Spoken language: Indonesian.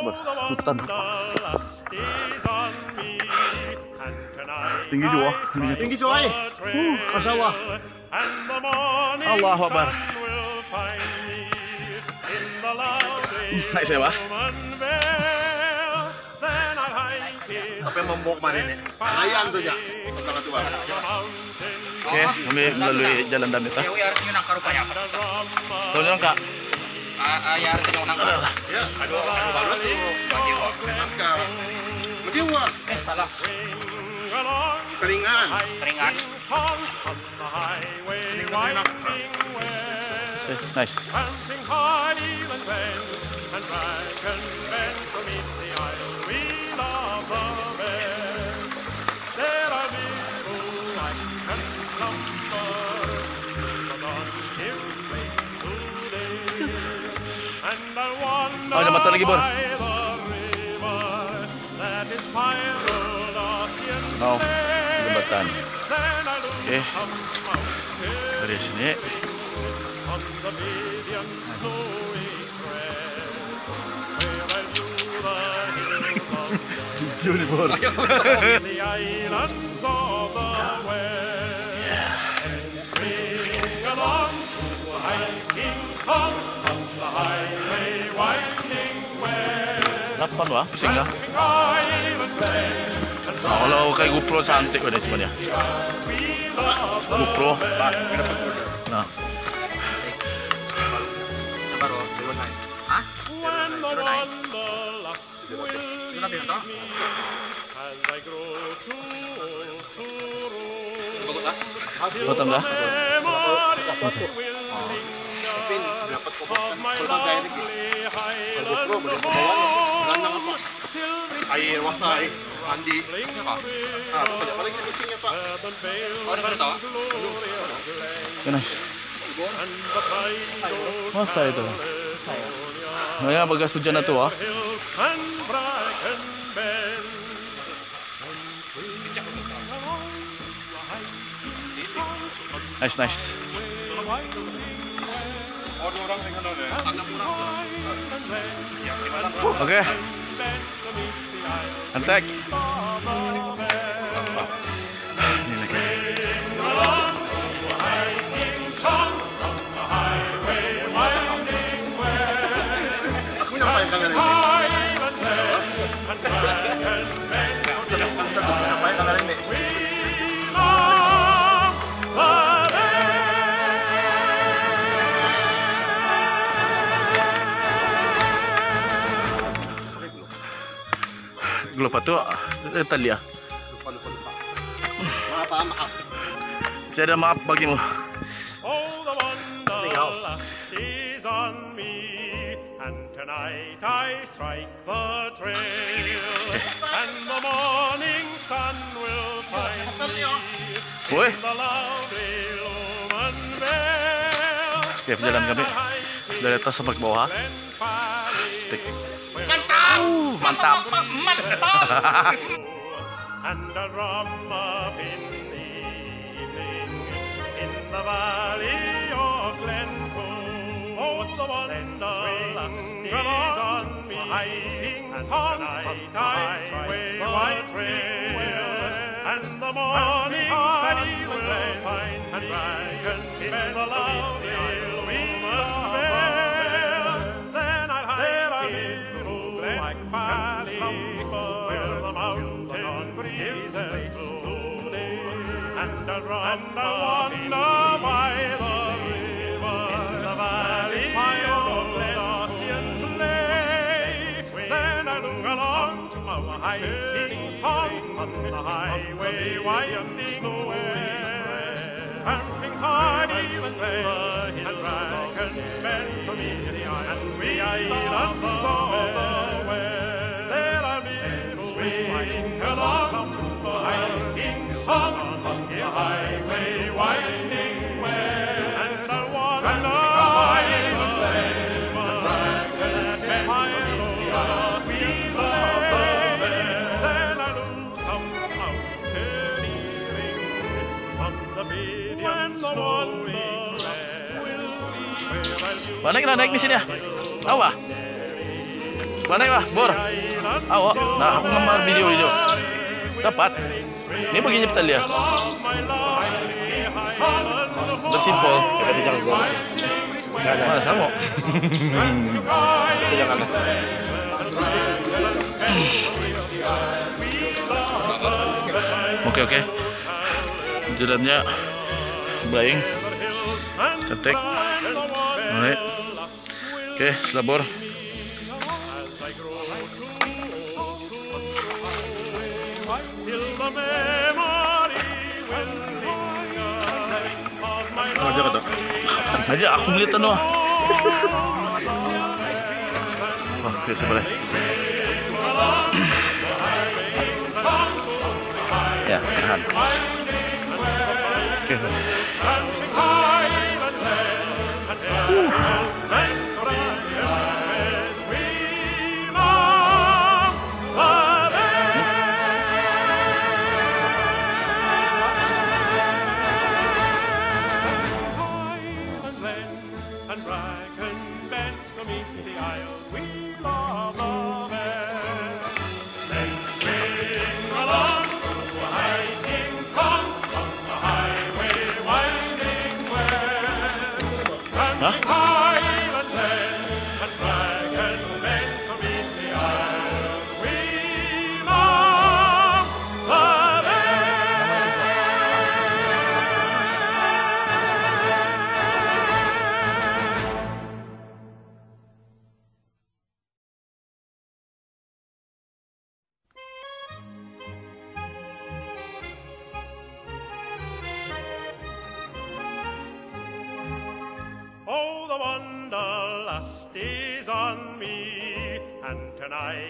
Akbar. Hutan. Tinggi juga. Tinggi. Tinggi coy. Uh, Masya Allah. Allahu Akbar. Naik saya, Pak. Apa yang membok kemarin nih? Ayan tuh ya. Tua. Oke, kami melalui jalan damit. Yawi artinya nang karupaya apa? Setahun yang ayaran din. Yeah. Ano ba? Ano ba? Ano ba? Eh, Nice. Oh, ada mata lagi, Bor. Oh, jembatan. Oke. mountain Dari sini. on Lapan wah, pusing and Nah, kalau kayak GoPro cantik pada cuman ya. we love the GoPro. As I grow ah. potong dah. Memories will linger of my lovely Highland home. Silvery Air wasai. Mandi. Apa? Ah, pokoknya paling finishingnya Pak. urban vales Oh, ada tahu? tide Masa itu? Nah, ya bagas hujan itu bends. Nice, nice. Oke, antek. Lupa tuh, eh, Talia. Lupa, lupa, lupa. Maaf, maaf. Saya ada maaf bagimu. And tonight I strike the trail, and the morning sun will find me Woi, in the lovely Loman Vale. oke perjalanan kami dari atas sampai ke bawah. Stick. Mantap. And a drum up in the evening in the valley of Glencoe. Oh, the wanderlust is on me, hiking song I sway white trail, and the morning sun will find me. and in the lovely and run and wander by the river. In the valley of lake. Then I'll look along to our hiking song on the highway winding west. Pumping hard even there, and dragon bends to me the and we islands of the Mana kita naik di sini ya? Tahu ah? Mana ya, Bor? Awo, nah aku ngamar video-video. Dapat. Ini begini betul ya. Udah simple. Ya, di jangan gua. Mana sama? Di jangan. Oke oke. Jalannya baik. Cantik. Alright. Oke, my Aja kata. Aku ngeliat doang. Biasa boleh. ya, tahan. Oke. And Huh? And tonight.